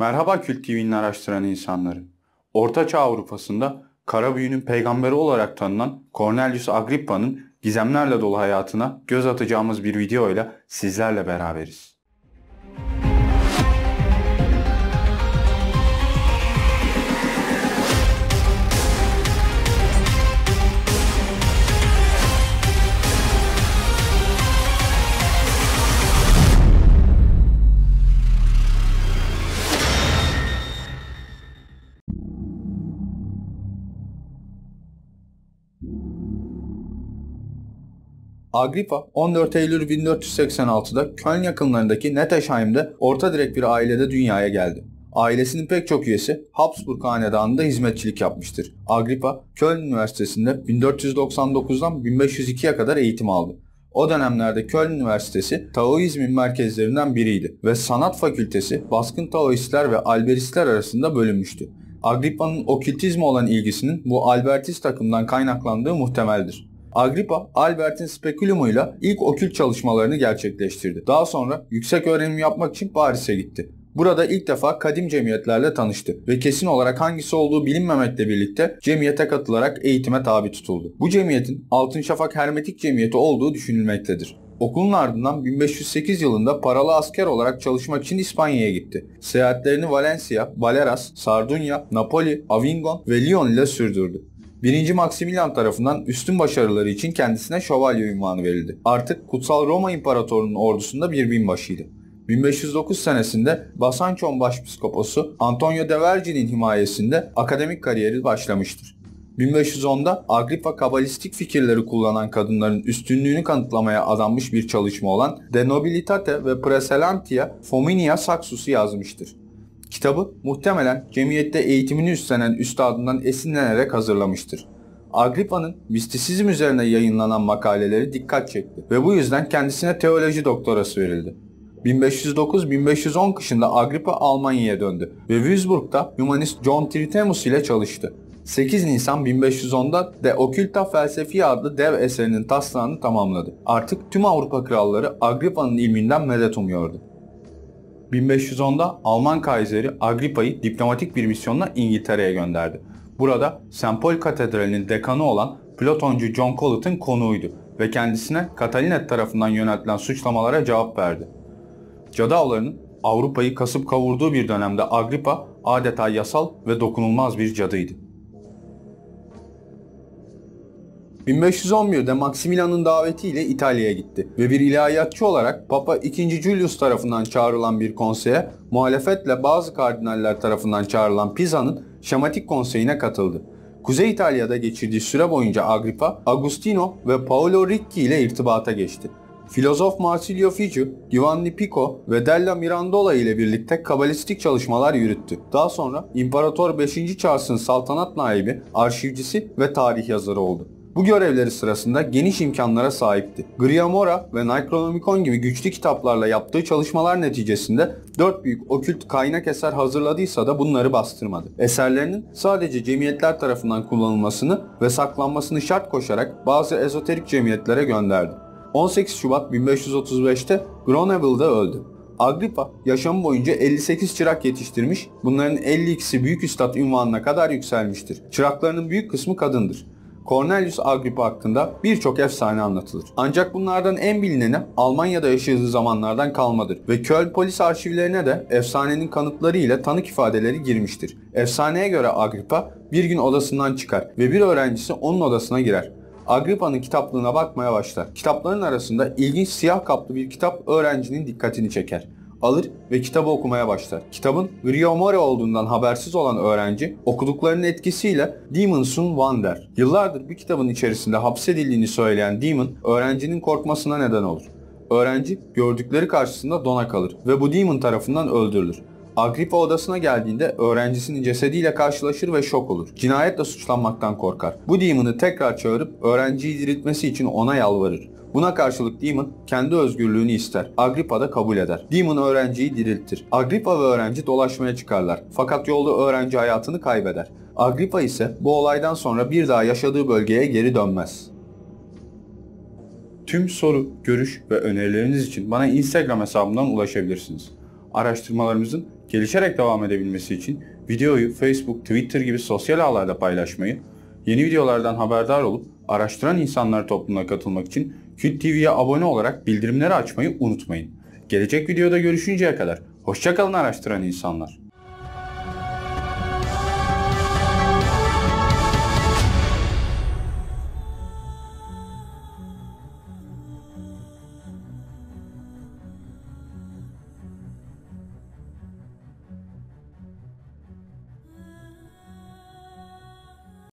Merhaba Kült TV'nin araştıran insanları. Ortaçağ Avrupa'sında kara büyünün peygamberi olarak tanınan Cornelius Agrippa'nın gizemlerle dolu hayatına göz atacağımız bir videoyla sizlerle beraberiz. Agrippa 14 Eylül 1486'da Köln yakınlarındaki Nettesheim'de orta direk bir ailede dünyaya geldi. Ailesinin pek çok üyesi Habsburg hanedanında hizmetçilik yapmıştır. Agrippa, Köln Üniversitesi'nde 1499'dan 1502'ye kadar eğitim aldı. O dönemlerde Köln Üniversitesi Taoizmin merkezlerinden biriydi ve sanat fakültesi baskın Taoistler ve Alberistler arasında bölünmüştü. Agrippa'nın okültizme olan ilgisinin bu Albertist takımdan kaynaklandığı muhtemeldir. Agrippa, Albert'in spekulumuyla ilk okült çalışmalarını gerçekleştirdi. Daha sonra yüksek öğrenim yapmak için Paris'e gitti. Burada ilk defa kadim cemiyetlerle tanıştı ve kesin olarak hangisi olduğu bilinmemekle birlikte cemiyete katılarak eğitime tabi tutuldu. Bu cemiyetin Altın Şafak Hermetik Cemiyeti olduğu düşünülmektedir. Okulun ardından 1508 yılında paralı asker olarak çalışmak için İspanya'ya gitti. Seyahatlerini Valencia, Baleares, Sardunya, Napoli, Avignon ve Lyon ile sürdürdü. 1. Maximilian tarafından üstün başarıları için kendisine şövalye ünvanı verildi. Artık Kutsal Roma İmparatorluğu'nun ordusunda bir binbaşıydı. 1509 senesinde Basançon Başpiskoposu Antonio de Vergi'nin himayesinde akademik kariyeri başlamıştır. 1510'da Agrippa kabalistik fikirleri kullanan kadınların üstünlüğünü kanıtlamaya adanmış bir çalışma olan De Nobilitate ve Praeselantia Fominia Saxus'u yazmıştır. Kitabı muhtemelen cemiyette eğitimini üstlenen üstadından esinlenerek hazırlamıştır. Agrippa'nın mistisizm üzerine yayınlanan makaleleri dikkat çekti ve bu yüzden kendisine teoloji doktorası verildi. 1509-1510 kışında Agrippa Almanya'ya döndü ve Würzburg'da humanist John Tritemus ile çalıştı. 8 Nisan 1510'da De Occulta Felsefi adlı dev eserinin taslağını tamamladı. Artık tüm Avrupa kralları Agrippa'nın ilminden medet umuyordu. 1510'da Alman Kaiseri Agrippa'yı diplomatik bir misyonla İngiltere'ye gönderdi. Burada St. Paul Katedrali'nin dekanı olan Platoncu John Collett'ın konuğuydu ve kendisine Katalinet tarafından yöneltilen suçlamalara cevap verdi. Cadı avlarının Avrupa'yı kasıp kavurduğu bir dönemde Agrippa adeta yasal ve dokunulmaz bir cadıydı. 1511'de Maximilian'ın davetiyle İtalya'ya gitti ve bir ilahiyatçı olarak Papa II. Julius tarafından çağrılan bir konseye muhalefetle bazı kardinaller tarafından çağrılan Pisa'nın şematik konseyine katıldı. Kuzey İtalya'da geçirdiği süre boyunca Agrippa, Agustino ve Paolo Ricci ile irtibata geçti. Filozof Marsilio Ficu, Giovanni Pico ve Della Mirandola ile birlikte kabalistik çalışmalar yürüttü. Daha sonra İmparator 5. Charles'ın saltanat naibi, arşivcisi ve tarih yazarı oldu. Bu görevleri sırasında geniş imkanlara sahipti. Griamora ve Necronomicon gibi güçlü kitaplarla yaptığı çalışmalar neticesinde dört büyük okült kaynak eser hazırladıysa da bunları bastırmadı. Eserlerinin sadece cemiyetler tarafından kullanılmasını ve saklanmasını şart koşarak bazı ezoterik cemiyetlere gönderdi. 18 Şubat 1535'te Grenobble'da öldü. Agrippa yaşamı boyunca 58 çırak yetiştirmiş, bunların 52'si büyük üstad ünvanına kadar yükselmiştir. Çıraklarının büyük kısmı kadındır. Cornelius Agrippa hakkında birçok efsane anlatılır. Ancak bunlardan en bilineni Almanya'da yaşadığı zamanlardan kalmadır ve Köln polis arşivlerine de efsanenin kanıtları ile tanık ifadeleri girmiştir. Efsaneye göre Agrippa bir gün odasından çıkar ve bir öğrencisi onun odasına girer. Agrippa'nın kitaplığına bakmaya başlar. Kitapların arasında ilginç siyah kaplı bir kitap öğrencinin dikkatini çeker alır ve kitabı okumaya başlar. Kitabın Griomore olduğundan habersiz olan öğrenci okuduklarının etkisiyle Demons'un One der. Yıllardır bir kitabın içerisinde hapsedildiğini söyleyen Demon öğrencinin korkmasına neden olur. Öğrenci gördükleri karşısında dona kalır ve bu Demon tarafından öldürülür. Agrippa odasına geldiğinde öğrencisinin cesediyle karşılaşır ve şok olur. Cinayetle suçlanmaktan korkar. Bu Demon'ı tekrar çağırıp öğrenciyi diriltmesi için ona yalvarır. Buna karşılık Demon kendi özgürlüğünü ister. Agrippa da kabul eder. Demon öğrenciyi diriltir. Agrippa ve öğrenci dolaşmaya çıkarlar. Fakat yolda öğrenci hayatını kaybeder. Agrippa ise bu olaydan sonra bir daha yaşadığı bölgeye geri dönmez. Tüm soru, görüş ve önerileriniz için bana Instagram hesabımdan ulaşabilirsiniz. Araştırmalarımızın gelişerek devam edebilmesi için videoyu Facebook, Twitter gibi sosyal ağlarda paylaşmayı, yeni videolardan haberdar olup araştıran insanlar topluluğuna katılmak için Kült TV'ye abone olarak bildirimleri açmayı unutmayın. Gelecek videoda görüşünceye kadar hoşçakalın araştıran insanlar.